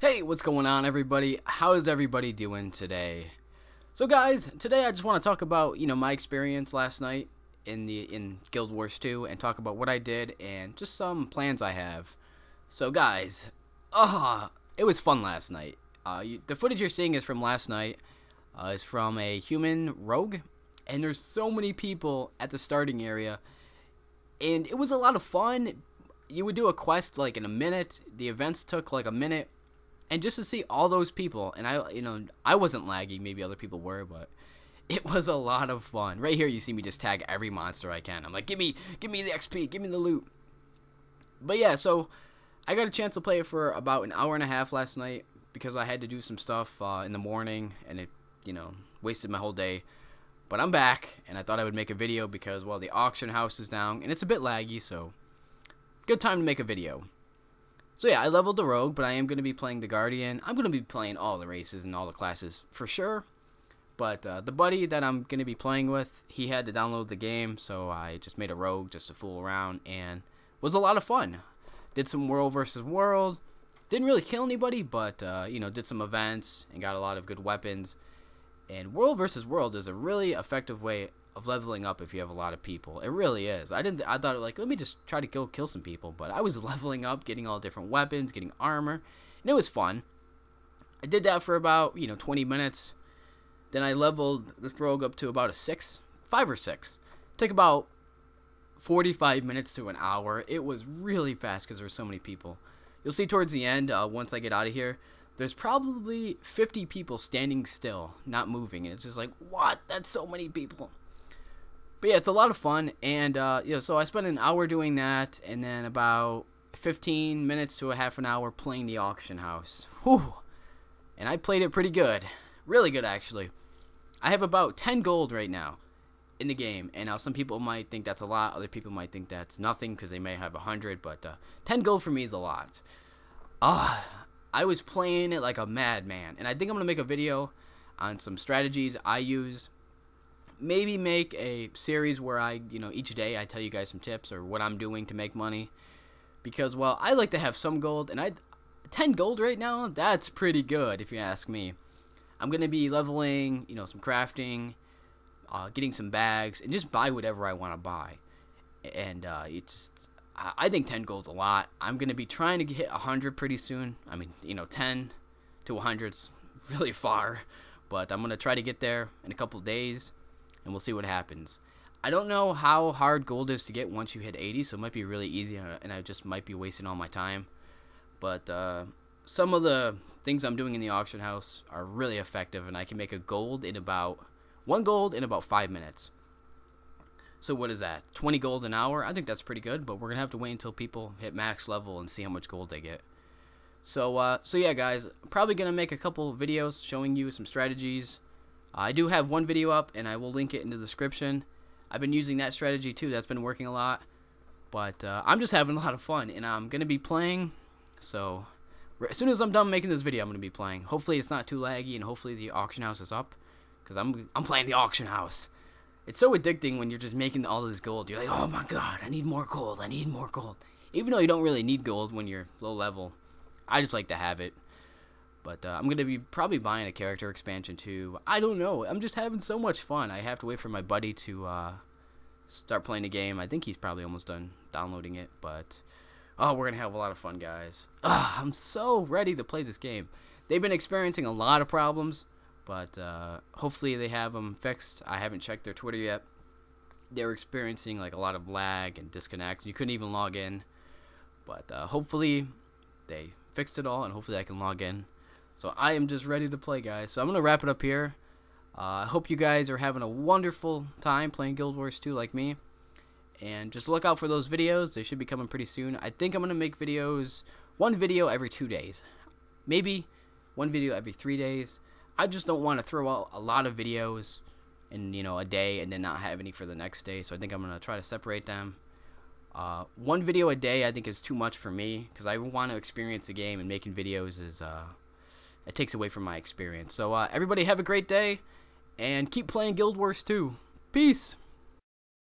Hey, what's going on everybody? How is everybody doing today? So guys, today I just want to talk about, you know, my experience last night in the in Guild Wars 2 and talk about what I did and just some plans I have. So guys, ah, it was fun last night. Uh, you, the footage you're seeing is from last night. Uh, is from a human rogue and there's so many people at the starting area and it was a lot of fun. You would do a quest like in a minute. The events took like a minute and just to see all those people and i you know i wasn't lagging maybe other people were but it was a lot of fun. Right here you see me just tag every monster i can. I'm like give me give me the xp give me the loot. But yeah so i got a chance to play it for about an hour and a half last night because i had to do some stuff uh, in the morning and it you know wasted my whole day. But i'm back and i thought i would make a video because well the auction house is down and it's a bit laggy so good time to make a video so yeah, I leveled the Rogue, but I am going to be playing the Guardian. I'm going to be playing all the races and all the classes for sure. But uh, the buddy that I'm going to be playing with, he had to download the game, so I just made a Rogue just to fool around, and was a lot of fun. Did some World versus World. Didn't really kill anybody, but uh, you know, did some events and got a lot of good weapons. And World versus World is a really effective way of leveling up if you have a lot of people. It really is. I didn't. I thought like let me just try to kill kill some people, but I was leveling up, getting all different weapons, getting armor, and it was fun. I did that for about you know 20 minutes. Then I leveled this rogue up to about a six, five or six. Took about 45 minutes to an hour. It was really fast because there were so many people. You'll see towards the end, uh, once I get out of here, there's probably 50 people standing still, not moving. And it's just like, what? That's so many people but yeah, it's a lot of fun, and uh, you know, so I spent an hour doing that, and then about 15 minutes to a half an hour playing the auction house. Whew. And I played it pretty good, really good actually. I have about 10 gold right now in the game, and now some people might think that's a lot, other people might think that's nothing because they may have 100, but uh, 10 gold for me is a lot. Ah, uh, I was playing it like a madman, and I think I'm gonna make a video on some strategies I used maybe make a series where I, you know, each day I tell you guys some tips or what I'm doing to make money. Because, well, I like to have some gold, and I, 10 gold right now, that's pretty good if you ask me. I'm going to be leveling, you know, some crafting, uh, getting some bags, and just buy whatever I want to buy. And uh, it's, I think 10 gold's a lot. I'm going to be trying to hit 100 pretty soon. I mean, you know, 10 to 100 is really far, but I'm going to try to get there in a couple days and we'll see what happens. I don't know how hard gold is to get once you hit 80, so it might be really easy, and I just might be wasting all my time. But uh, some of the things I'm doing in the auction house are really effective, and I can make a gold in about one gold in about five minutes. So what is that? 20 gold an hour? I think that's pretty good, but we're gonna have to wait until people hit max level and see how much gold they get. So uh, so yeah, guys, probably gonna make a couple videos showing you some strategies I do have one video up, and I will link it in the description. I've been using that strategy too. That's been working a lot. But uh, I'm just having a lot of fun, and I'm going to be playing. So as soon as I'm done making this video, I'm going to be playing. Hopefully it's not too laggy, and hopefully the auction house is up. Because I'm, I'm playing the auction house. It's so addicting when you're just making all this gold. You're like, oh my god, I need more gold. I need more gold. Even though you don't really need gold when you're low level. I just like to have it. But uh, I'm going to be probably buying a character expansion too. I don't know. I'm just having so much fun. I have to wait for my buddy to uh, start playing the game. I think he's probably almost done downloading it. But, oh, we're going to have a lot of fun, guys. Ugh, I'm so ready to play this game. They've been experiencing a lot of problems. But uh, hopefully they have them fixed. I haven't checked their Twitter yet. They were experiencing like a lot of lag and disconnect. You couldn't even log in. But uh, hopefully they fixed it all and hopefully I can log in. So I am just ready to play, guys. So I'm going to wrap it up here. Uh, I hope you guys are having a wonderful time playing Guild Wars 2 like me. And just look out for those videos. They should be coming pretty soon. I think I'm going to make videos, one video every two days. Maybe one video every three days. I just don't want to throw out a lot of videos in, you know, a day and then not have any for the next day. So I think I'm going to try to separate them. Uh, one video a day I think is too much for me because I want to experience the game and making videos is... Uh, it takes away from my experience. So uh, everybody have a great day, and keep playing Guild Wars 2. Peace!